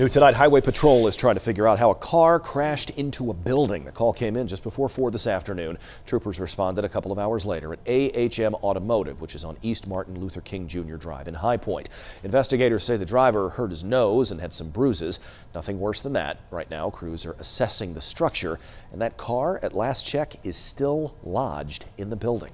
New tonight, Highway Patrol is trying to figure out how a car crashed into a building. The call came in just before 4 this afternoon. Troopers responded a couple of hours later at AHM Automotive, which is on East Martin Luther King Jr. Drive in High Point. Investigators say the driver hurt his nose and had some bruises. Nothing worse than that. Right now, crews are assessing the structure, and that car, at last check, is still lodged in the building.